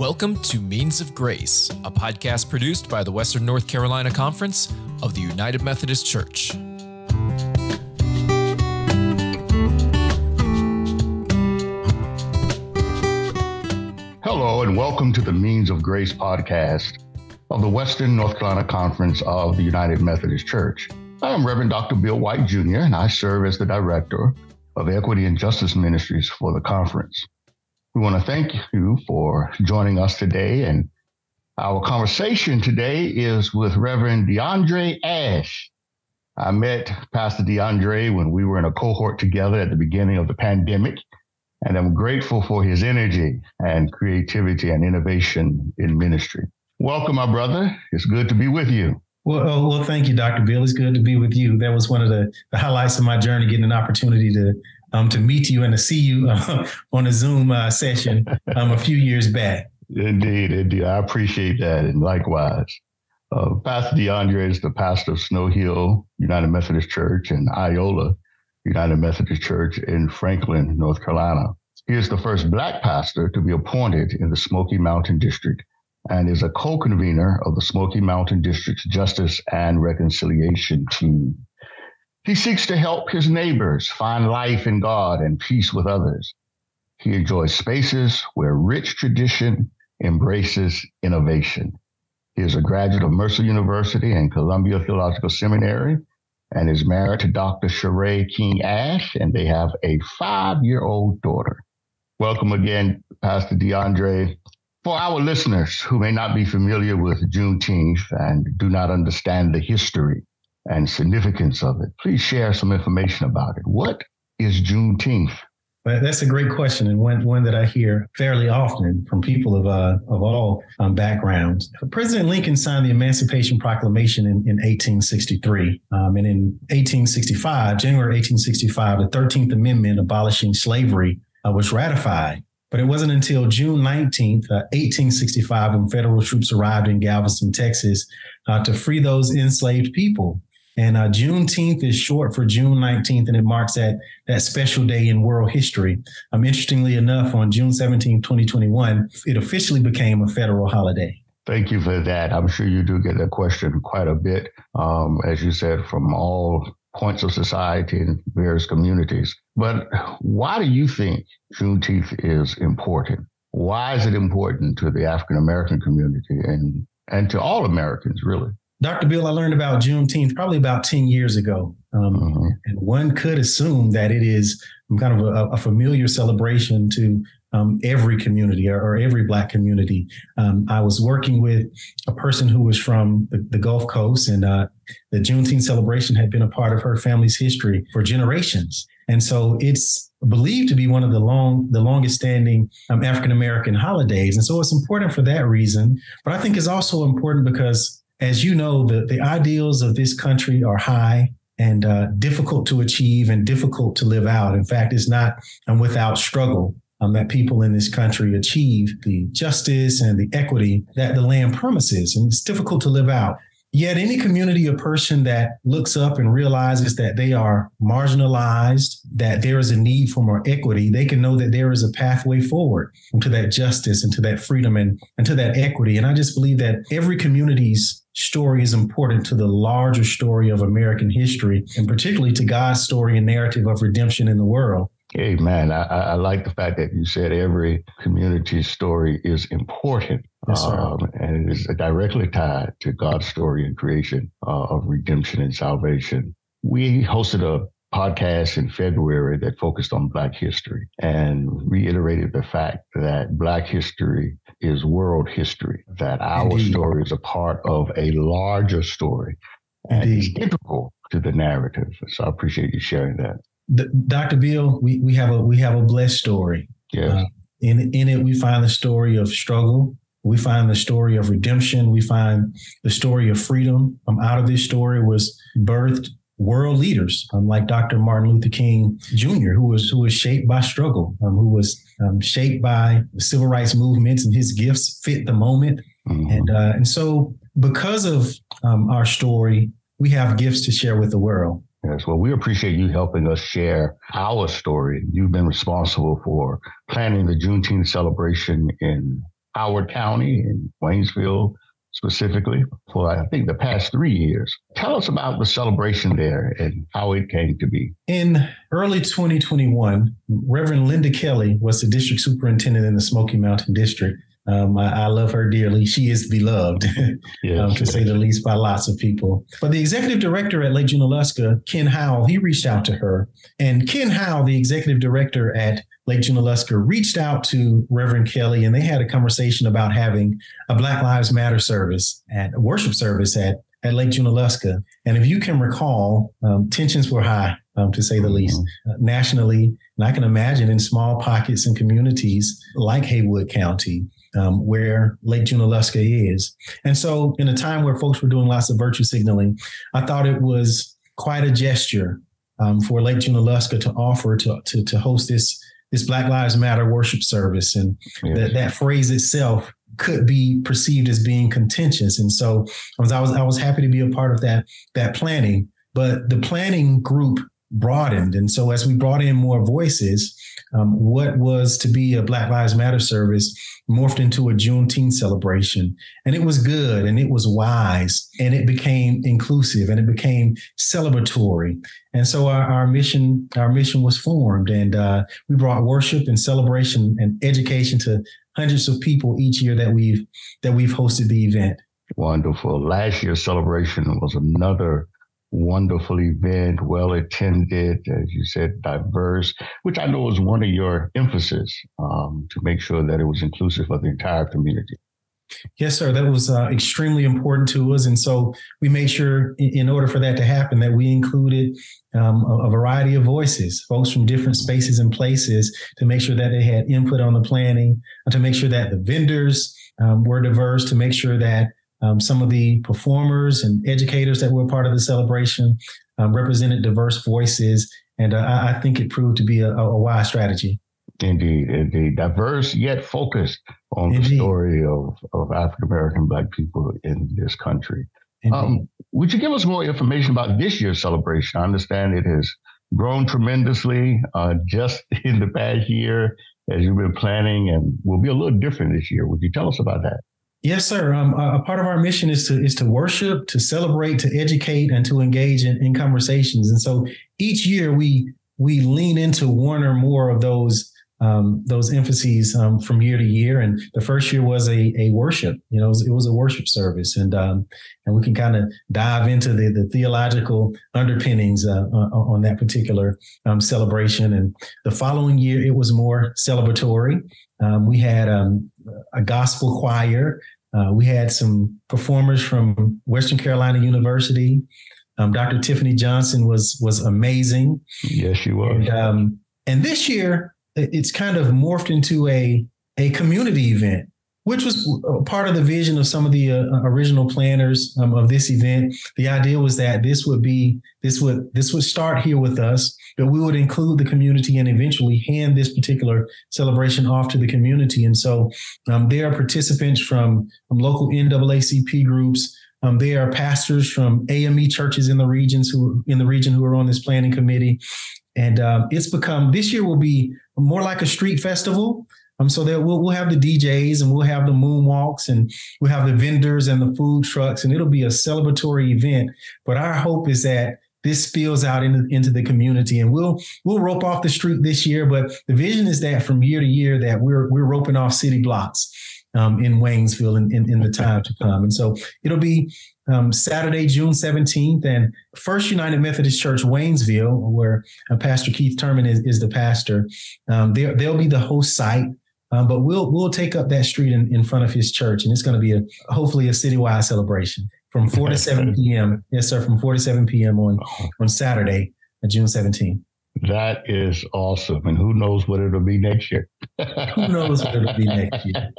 Welcome to Means of Grace, a podcast produced by the Western North Carolina Conference of the United Methodist Church. Hello, and welcome to the Means of Grace podcast of the Western North Carolina Conference of the United Methodist Church. I am Reverend Dr. Bill White Jr., and I serve as the director of Equity and Justice Ministries for the conference. We want to thank you for joining us today. And our conversation today is with Reverend DeAndre Ash. I met Pastor DeAndre when we were in a cohort together at the beginning of the pandemic, and I'm grateful for his energy and creativity and innovation in ministry. Welcome, my brother. It's good to be with you. Well, oh, well, thank you, Dr. Bill. It's good to be with you. That was one of the, the highlights of my journey, getting an opportunity to um, to meet you and to see you uh, on a Zoom uh, session um, a few years back. Indeed, indeed. I appreciate that. And likewise, uh, Pastor DeAndre is the pastor of Snow Hill United Methodist Church and Iotla United Methodist Church in Franklin, North Carolina. He is the first Black pastor to be appointed in the Smoky Mountain District and is a co convenor of the Smoky Mountain District's Justice and Reconciliation team. He seeks to help his neighbors find life in God and peace with others. He enjoys spaces where rich tradition embraces innovation. He is a graduate of Mercer University and Columbia Theological Seminary and is married to Dr. Sheree King Ash, and they have a five year old daughter. Welcome again, Pastor DeAndre. For our listeners who may not be familiar with Juneteenth and do not understand the history and significance of it. Please share some information about it. What is Juneteenth? That's a great question, and one one that I hear fairly often from people of uh, of all um, backgrounds. President Lincoln signed the Emancipation Proclamation in, in 1863, um, and in 1865, January 1865, the 13th Amendment abolishing slavery uh, was ratified. But it wasn't until June 19th, uh, 1865, when federal troops arrived in Galveston, Texas, uh, to free those enslaved people. And uh, Juneteenth is short for June 19th, and it marks that, that special day in world history. Um, interestingly enough, on June 17, 2021, it officially became a federal holiday. Thank you for that. I'm sure you do get that question quite a bit, um, as you said, from all points of society and various communities. But why do you think Juneteenth is important? Why is it important to the African American community and, and to all Americans, really? Dr. Bill, I learned about Juneteenth probably about 10 years ago. Um, mm-hmm. And one could assume that it is kind of a, a familiar celebration to um, every community or, or, every Black community. Um, I was working with a person who was from the, the Gulf Coast, and uh, the Juneteenth celebration had been a part of her family's history for generations. And so it's believed to be one of the long, the longest standing um, African American holidays. And so it's important for that reason. But I think it's also important because as you know, the, the ideals of this country are high and uh, difficult to achieve and difficult to live out. In fact, it's not um, without struggle um, that people in this country achieve the justice and the equity that the land promises. And it's difficult to live out. Yet, any community or person that looks up and realizes that they are marginalized, that there is a need for more equity, they can know that there is a pathway forward to that justice and to that freedom and, and to that equity. And I just believe that every community's story is important to the larger story of American history, and particularly to God's story and narrative of redemption in the world. Amen. I, I like the fact that you said every community story is important. Yes, um, and it is directly tied to God's story and creation uh, of redemption and salvation. We hosted a podcast in February that focused on Black history and reiterated the fact that Black history is world history, that our Indeed. story is a part of a larger story and Indeed. it's integral to the narrative. So I appreciate you sharing that. Dr. Bill, we, we have a we have a blessed story. Yes. Uh, in in it, we find the story of struggle. We find the story of redemption. We find the story of freedom. Um, out of this story was birthed world leaders, um, like Dr. Martin Luther King Jr., who was who was shaped by struggle, um, who was um, shaped by the civil rights movements, and his gifts fit the moment. Mm-hmm. And uh, and so, because of um, our story, we have gifts to share with the world. Yes, well, we appreciate you helping us share our story. You've been responsible for planning the Juneteenth celebration in Haywood County in Waynesville specifically for I think the past three years. Tell us about the celebration there and how it came to be. In early 2021, Reverend Linda Kelly was the district superintendent in the Smoky Mountain District. Um, I, I, love her dearly. She is beloved, yes, um, to yes. say the least, by lots of people. But the executive director at Lake Junaluska, Ken Howell, he reached out to her. And Ken Howell, the executive director at Lake Junaluska, reached out to Reverend Kelly and they had a conversation about having a Black Lives Matter service at a worship service at, at Lake Junaluska. And if you can recall, um, tensions were high, um, to say the mm-hmm. least, uh, nationally. And I can imagine in small pockets and communities like Haywood County, um, where Lake Junaluska is. And so, in a time where folks were doing lots of virtue signaling, I thought it was quite a gesture um, for Lake Junaluska to offer to, to, to host this this Black Lives Matter worship service, and that that phrase itself could be perceived as being contentious. And so, I was I was I was happy to be a part of that that planning. But the planning group broadened. And so as we brought in more voices, um, what was to be a Black Lives Matter service morphed into a Juneteenth celebration. And it was good and it was wise and it became inclusive and it became celebratory. And so our, our mission, our mission was formed and uh, we brought worship and celebration and education to hundreds of people each year that we've that we've hosted the event. Wonderful. Last year's celebration was another wonderful event, well attended, as you said, diverse, which I know was one of your emphasis um, to make sure that it was inclusive of the entire community. Yes, sir. That was uh, extremely important to us. And so we made sure, in, order for that to happen, that we included um, a, a, variety of voices, folks from different spaces and places, to make sure that they had input on the planning, to make sure that the vendors um, were diverse, to make sure that um, some of the performers and educators that were part of the celebration um, represented diverse voices, and uh, I, I, think it proved to be a, a, wise strategy. Indeed, indeed, diverse yet focused on indeed. the story of, of African American Black people in this country. Um, would you give us more information about this year's celebration? I understand it has grown tremendously uh, just in the past year as you've been planning, and will be a little different this year. Would you tell us about that? Yes, sir. Um, a part of our mission is to is to worship, to celebrate, to educate, and to engage in, in conversations. And so each year we we lean into one or more of those um, those emphases um, from year to year. And the first year was a, a worship. You know, it was, it was a worship service, and um, and we can kind of dive into the the theological underpinnings uh, uh, on that particular um, celebration. And the following year, it was more celebratory. Um, we had um, a gospel choir. Uh, we had some performers from Western Carolina University. Um, Dr. Tiffany Johnson was was amazing. Yes, she was. And, um, and this year, it's kind of morphed into a a community event which was part of the vision of some of the uh, original planners um, of this event. The idea was that this would be this would this would start here with us, but we would include the community and eventually hand this particular celebration off to the community. And so um, there are participants from, from local NAACP groups. Um, there are pastors from AME churches in the regions who in the region who are on this planning committee, and um, it's become this year will be more like a street festival. Um, so that we'll, we'll have the DJs and we'll have the moonwalks and we'll have the vendors and the food trucks and it'll be a celebratory event. But our hope is that this spills out into, into the community and we'll we'll rope off the street this year. But the vision is that from year to year that we're we're roping off city blocks um, in Waynesville in, in, in, the time to come. And so it'll be um, Saturday, June 17th, and First United Methodist Church, Waynesville, where uh, Pastor Keith Turman is, is the pastor. Um, they'll be the host site. Um, but we'll we'll take up that street in, in front of his church, and it's going to be a hopefully a citywide celebration from four to seven p.m. Yes, sir, from four to seven p.m. on on Saturday, uh, June seventeenth. That is awesome, and who knows what it'll be next year? who knows what it'll be next year?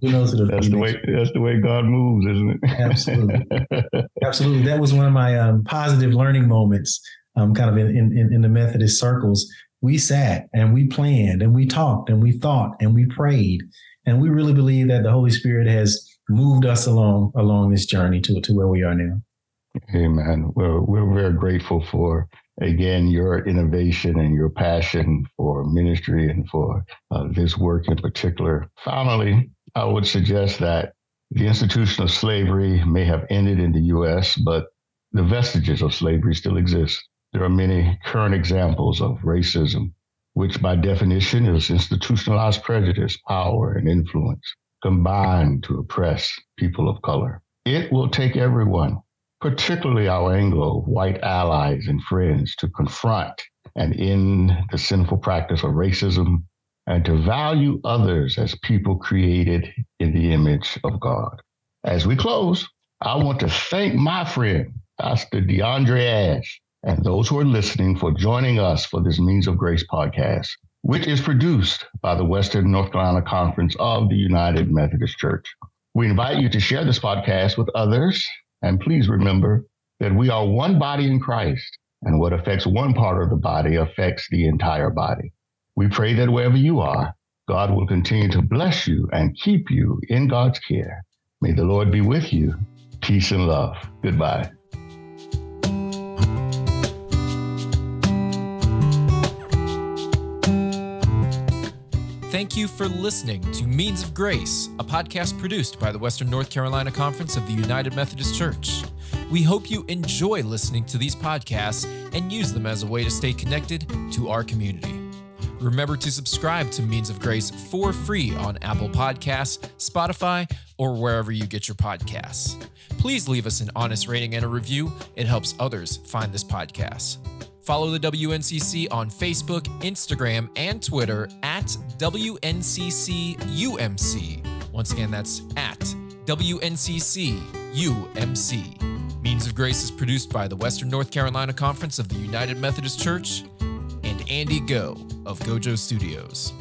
Who knows what it'll that's be? The way, year. That's the way God moves, isn't it? Absolutely, absolutely. That was one of my um, positive learning moments, um, kind of in, in in the Methodist circles we sat and we planned and we talked and we thought and we prayed. And we really believe that the Holy Spirit has moved us along along this journey to, to where we are now. Amen. We're, we're very grateful for, again, your innovation and your passion for ministry and for uh, this work in particular. Finally, I would suggest that the institution of slavery may have ended in the U.S., but the vestiges of slavery still exist. There are many current examples of racism, which by definition is institutionalized prejudice, power, and influence combined to oppress people of color. It will take everyone, particularly our Anglo white allies and friends, to confront and end the sinful practice of racism and to value others as people created in the image of God. As we close, I want to thank my friend, Pastor DeAndre Ash, and those who are listening for joining us for this Means of Grace podcast, which is produced by the Western North Carolina Conference of the United Methodist Church. We invite you to share this podcast with others, and please remember that we are one body in Christ, and what affects one part of the body affects the entire body. We pray that wherever you are, God will continue to bless you and keep you in God's care. May the Lord be with you. Peace and love. Goodbye. Thank you for listening to Means of Grace, a podcast produced by the Western North Carolina Conference of the United Methodist Church. We hope you enjoy listening to these podcasts and use them as a way to stay connected to our community. Remember to subscribe to Means of Grace for free on Apple Podcasts, Spotify, or wherever you get your podcasts. Please leave us an honest rating and a review. It helps others find this podcast. Follow the WNCC on Facebook, Instagram, and Twitter at WNCCUMC. Once again, that's at WNCCUMC. Means of Grace is produced by the Western North Carolina Conference of the United Methodist Church and Andy Go of Gojo Studios.